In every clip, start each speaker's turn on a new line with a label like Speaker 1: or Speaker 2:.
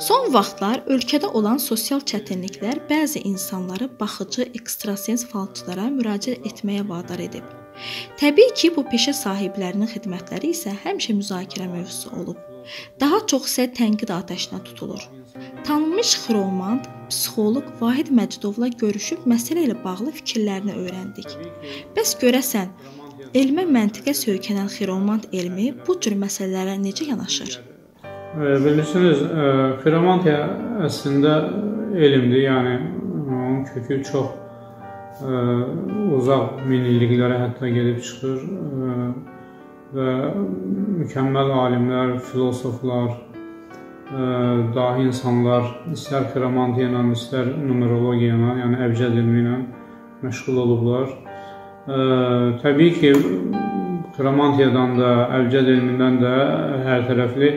Speaker 1: Son vaxtlar ölkədə olan sosial çətinliklər bəzi insanları baxıcı ekstrasens falçılara müraciət etməyə vadar edib. Təbii ki, bu peşə sahiblərinin xidmətləri isə həmişə müzakirə mövzusu olub. Daha çox isə tənqid atəşinə tutulur. Tanınmış xiromant, psixoloq Vahid Məcidovla görüşüb məsələ ilə bağlı fikirlərini öyrəndik. Bəs görəsən, elmə məntiqə söykənən xiromant elmi bu cür məsələlərə necə yanaşır?
Speaker 2: Bilirsiniz, xiromantiya əslində elmdir, yəni onun kökü çox ə, uzaq min illiklərə hətta gedib çıxır ə, və mükəmməl alimlər, filosoflar, dahi insanlar istər xiromantiya ilə, istər numerologiya ilə, yəni əbcəd elmi ilə məşğul olublar. Təbii ki, xiromantiyadan da, əbcəd elmindən də hər tərəfli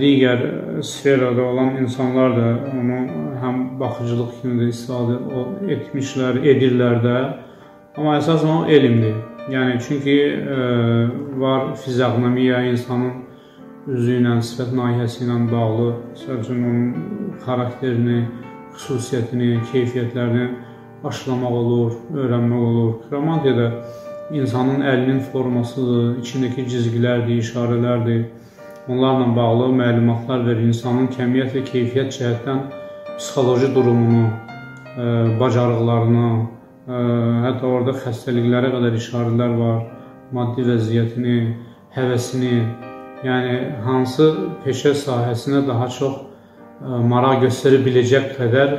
Speaker 2: digər sferada olan insanlar da onu həm baxıcılıq kimi də istifadə etmişlər, edirlər də. Amma əsasən o elmdir. Yəni çünki var fiziognomiya insanın üzü ilə, sifət nahiyəsi ilə bağlı, məsələn, onun xarakterini, xüsusiyyətini, keyfiyyətlərini aşılamaq olur, öyrənmək olur. Xromantiya da insanın əlinin formasıdır, içindəki cizgilərdir, işarələrdir onlarla bağlı məlumatlar verir, insanın kəmiyyət və keyfiyyət cəhətdən psixoloji durumunu, ə, bacarıqlarını, ə, hətta orada xəstəliklərə qədər işarələr var, maddi vəziyyətini, həvəsini, yəni hansı peşə sahəsinə daha çox ə, maraq göstərə biləcək qədər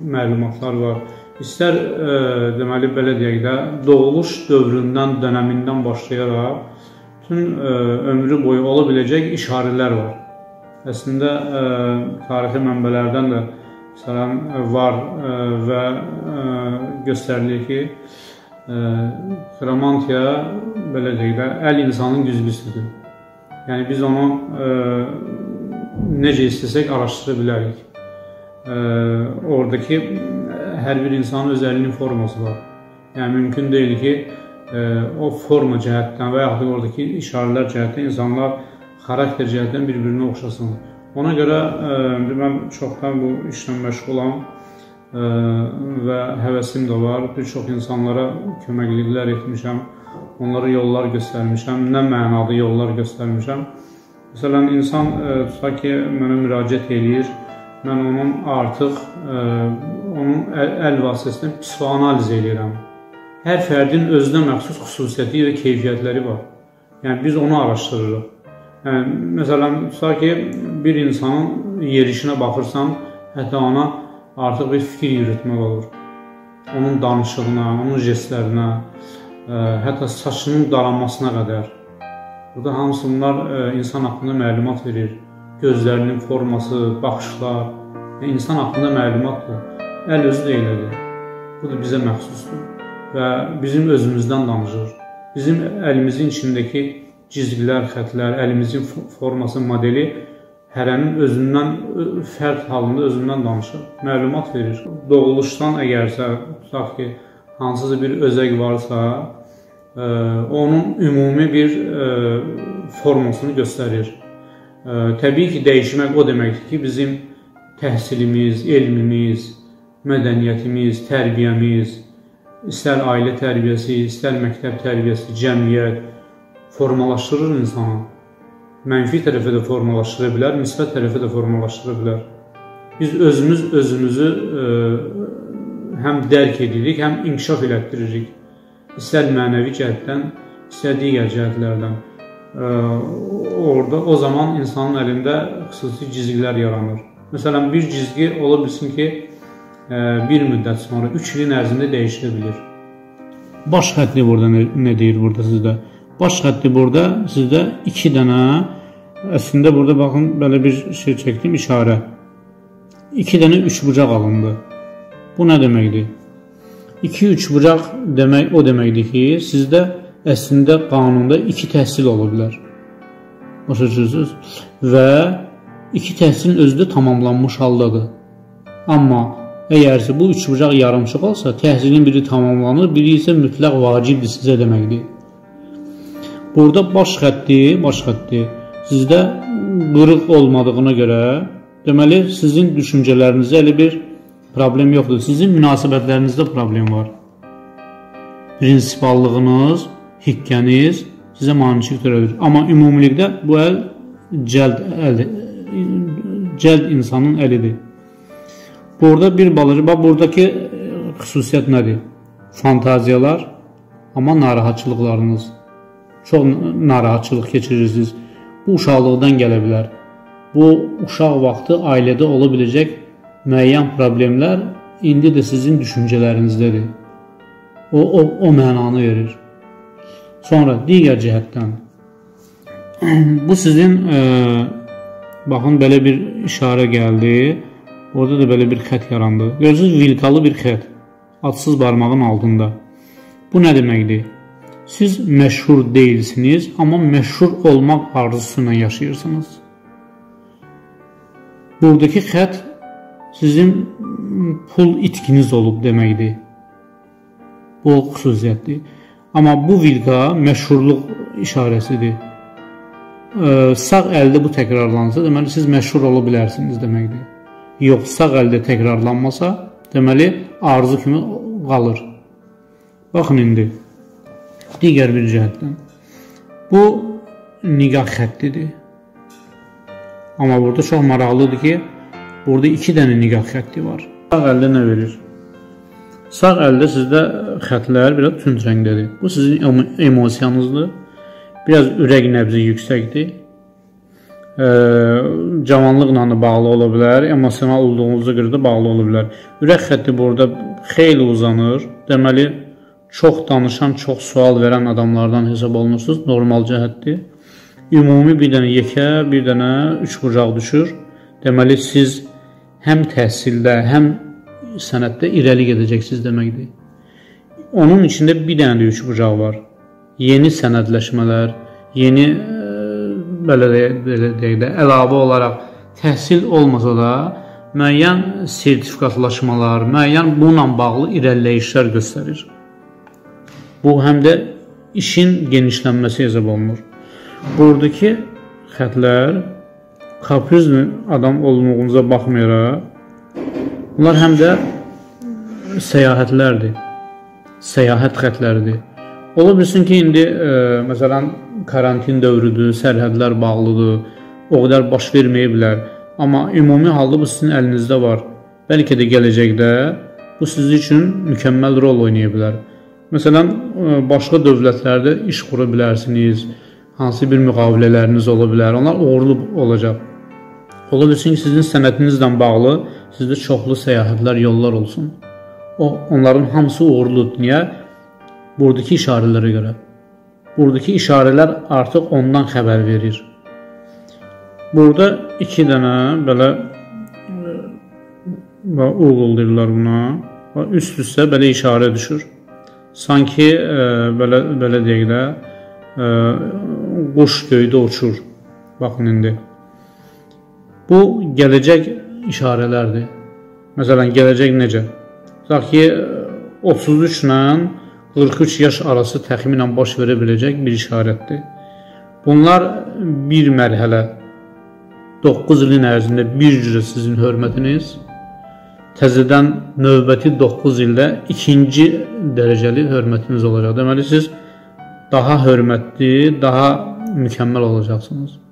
Speaker 2: məlumatlar var. İstər ə, deməli belə deyək də, doğuluş dövründən, dönəmindən başlayaraq bütün ə, e, ömrü boyu ola biləcək işarələr var. Əslində ə, e, tarixi mənbələrdən də məsələn var ə, e, və ə, göstərilir ki, ə, xromantiya belə deyək də əl insanın güzgüsüdür. Yəni biz onu ə, necə istəsək araşdıra bilərik. Ə, oradakı hər bir insanın öz əlinin forması var. Yəni mümkün deyil ki, o forma cəhətdən və yaxud da oradakı işarələr cəhətdən insanlar xarakter cəhətdən bir-birinə oxşasın. Ona görə ə, mən çoxdan bu işlə məşğulam ə, və həvəsim də var. Bir çox insanlara köməkliklər etmişəm, onlara yollar göstərmişəm, nə mənada yollar göstərmişəm. Məsələn, insan ə, tutaq ki, mənə müraciət eləyir, mən onun artıq ə, onun əl, vasitəsilə psixoanaliz eləyirəm hər fərdin özünə məxsus xüsusiyyəti və keyfiyyətləri var. Yəni biz onu araşdırırıq. Yəni məsələn, tutaq ki, bir insanın yerişinə baxırsan, hətta ona artıq bir fikir yürütmək olur. Onun danışığına, onun jestlərinə, hətta saçının daranmasına qədər. Burada hamısı bunlar ə, insan haqqında məlumat verir. Gözlərinin forması, baxışlar, yəni insan haqqında məlumatdır. Əl özü də elədir. Bu da bizə məxsusdur və bizim özümüzdən danışır. Bizim əlimizin içindəki cizgilər, xətlər, əlimizin forması, modeli hərənin özündən fərd halında özündən danışır, məlumat verir. Doğuluşdan əgərsə tutaq ki, hansısa bir özəg varsa, ə, onun ümumi bir ə, formasını göstərir. Ə, təbii ki, dəyişmək o deməkdir ki, bizim təhsilimiz, elmimiz, mədəniyyətimiz, tərbiyəmiz, istər ailə tərbiyəsi, istər məktəb tərbiyəsi, cəmiyyət formalaşdırır insanı. Mənfi tərəfə də formalaşdıra bilər, müsbət tərəfə də formalaşdıra bilər. Biz özümüz özümüzü ə, e, həm dərk edirik, həm inkişaf elətdiririk. İstər mənəvi cəhətdən, istər digər cəhətlərdən. Ə, orada o zaman insanın əlində xüsusi cizgilər yaranır. Məsələn, bir cizgi ola bilsin ki, bir müddət sonra 3 ilin ərzində dəyişilə bilər. Baş xətti burada nə, nə deyir burada sizdə? Baş xətti burada sizdə 2 dənə əslində burada baxın belə bir şey çəkdim işarə. 2 dənə üçbucaq alındı. Bu nə deməkdir? 2 üçbucaq demək o deməkdir ki, sizdə əslində qanunda 2 təhsil ola bilər. Başa düşürsüz? Və 2 təhsilin özü də tamamlanmış haldadır. Amma Əgər bu üçbucaq yarımçıq olsa, təhsilin biri tamamlanır, biri isə mütləq vacibdir sizə deməkdir. Burada baş xətti, baş xətti sizdə qırıq olmadığına görə, deməli sizin düşüncələrinizdə elə bir problem yoxdur. Sizin münasibətlərinizdə problem var. Prinsipallığınız, hiqqəniz sizə maneçilik törədir. Amma ümumilikdə bu əl cəld əl cəld insanın əlidir. Burada bir balaca, bax buradakı e, xüsusiyyət nədir? Fantaziyalar, amma narahatçılıqlarınız. Çox narahatçılıq keçirirsiniz. Bu uşaqlıqdan gələ bilər. Bu uşaq vaxtı ailədə ola biləcək müəyyən problemlər indi də sizin düşüncələrinizdədir. O, o, o mənanı verir. Sonra digər cəhətdən bu sizin e, baxın belə bir işarə gəldi. Orada da belə bir xət yarandı. Görürsüz, vilkalı bir xət. Adsız barmağın altında. Bu nə deməkdir? Siz məşhur deyilsiniz, amma məşhur olmaq arzusu ilə yaşayırsınız. Buradakı xət sizin pul itkiniz olub deməkdir. Bu xüsusiyyətdir. Amma bu vilqa məşhurluq işarəsidir. Sağ əldə bu təkrarlansa, deməli siz məşhur ola bilərsiniz deməkdir yox sağ əldə təkrarlanmasa, deməli arzu kimi qalır. Baxın indi digər bir cəhətdən. Bu niqah xəttidir. Amma burada çox maraqlıdır ki, burada 2 dənə niqah xətti var. Sağ əldə nə verir? Sağ əldə sizdə xətlər biraz tünd rəngdədir. Bu sizin emosiyanızdır. Biraz ürək nəbzi yüksəkdir e, cavanlıqla da bağlı ola bilər, emosional olduğunuza görə də bağlı ola bilər. Ürək xətti burada xeyli uzanır. Deməli, çox danışan, çox sual verən adamlardan hesab olunursunuz. Normal cəhətdir. Ümumi bir dənə yekə, bir dənə üç bucaq düşür. Deməli, siz həm təhsildə, həm sənətdə irəli gedəcəksiniz deməkdir. Onun içində bir dənə də üç bucaq var. Yeni sənədləşmələr, yeni belə belə deyək də əlavə olaraq təhsil olmasa da müəyyən sertifikatlaşmalar, müəyyən bununla bağlı irəliləyişlər göstərir. Bu həm də işin genişlənməsi hesab olunur. Buradakı xətlər kaprizli adam olmağınıza baxmayaraq bunlar həm də səyahətlərdir. Səyahət xətləridir. Ola bilsin ki, indi e, məsələn karantin dövrüdür, sərhədlər bağlıdır, o qədər baş verməyə bilər. Amma ümumi halda bu sizin əlinizdə var. Bəlkə də gələcəkdə bu sizin üçün mükəmməl rol oynaya bilər. Məsələn, e, başqa dövlətlərdə iş qura bilərsiniz, hansı bir müqavilələriniz ola bilər. Onlar uğurlu olacaq. Ola bilsin ki, sizin sənətinizlə bağlı sizdə çoxlu səyahətlər, yollar olsun. O onların hamısı uğurludur. Niyə? Buradakı işarələrə görə. Buradakı işarələr artıq ondan xəbər verir. Burada iki dənə belə və uğul deyirlər buna. Və üst-üstə belə işarə düşür. Sanki e, belə belə deyək də e, quş göydə uçur. Baxın indi. Bu gələcək işarələrdir. Məsələn, gələcək necə? Tutaq ki, 33 ilə 43 yaş arası təxminən baş verə biləcək bir işarətdir. Bunlar bir mərhələ 9 ilin ərzində bir cürə sizin hörmətiniz, təzədən növbəti 9 ildə ikinci dərəcəli hörmətiniz olacaq. Deməli siz daha hörmətli, daha mükəmməl olacaqsınız.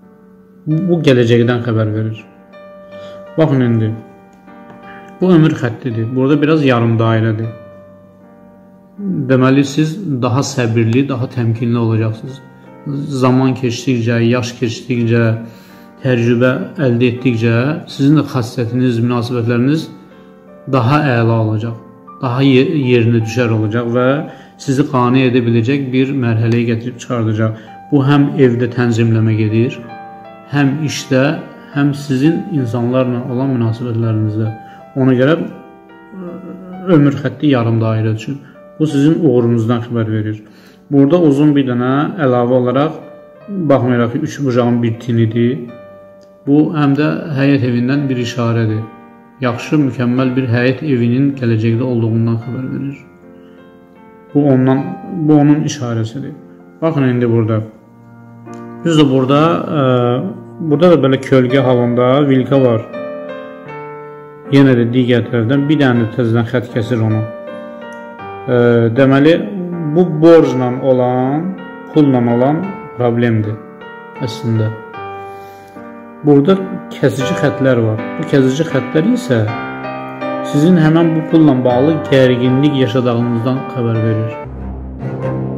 Speaker 2: Bu gələcəkdən xəbər verir. Baxın indi. Bu ömür xəttidir. Burada biraz yarım dairədir. Deməli siz daha səbirli, daha təmkinli olacaqsınız. Zaman keçdikcə, yaş keçdikcə, təcrübə əldə etdikcə sizin də xassətiniz, münasibətləriniz daha əla olacaq. Daha yerinə düşər olacaq və sizi qane edə biləcək bir mərhələyə gətirib çıxardacaq. Bu həm evdə tənzimləmə gedir, həm işdə, həm sizin insanlarla olan münasibətlərinizdə. Ona görə ömür xətti yarım dairə üçün Bu sizin uğurunuzdan xəbər verir. Burada uzun bir dənə əlavə olaraq baxmayaraq ki, üç bucağın bir tinidir. Bu həm də həyət evindən bir işarədir. yaxşı, mükəmməl bir həyat evinin gələcəkdə olduğundan xəbər verir. Bu ondan bu onun işarəsidir. Baxın indi burada. Düzdür burada ə, e, burada da belə kölgə halında vilka var. Yenə də digər tərəfdən bir dənə təzədən xətt kəsir onu. E, deməli bu borcla olan, pulla olan problemdir əslində. Burada kəsici xəttlər var. Bu kəsici xəttlər isə sizin həmin bu pulla bağlı gərginlik yaşadığınızdan xəbər verir.